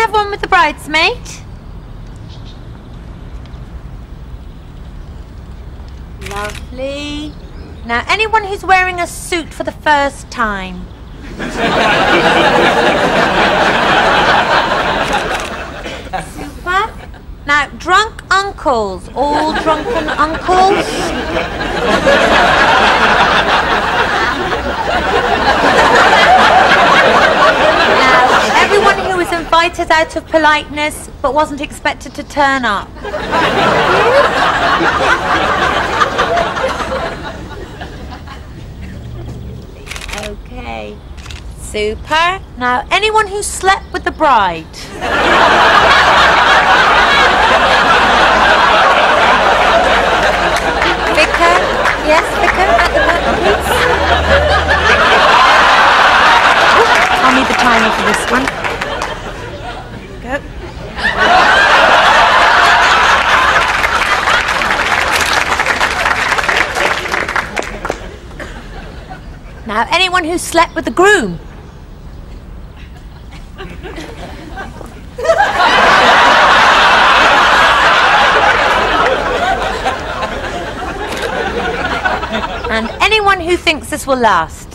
have one with the bridesmaid? Lovely. Now, anyone who's wearing a suit for the first time. Super. Now, drunk uncles. All drunken uncles. now, everyone who was invited out of politeness but wasn't expected to turn up. Okay. Super. Now, anyone who slept with the bride. Yes, Vicar, at the back, please. I'll need the timer for this one. Now, anyone who slept with the groom. and anyone who thinks this will last.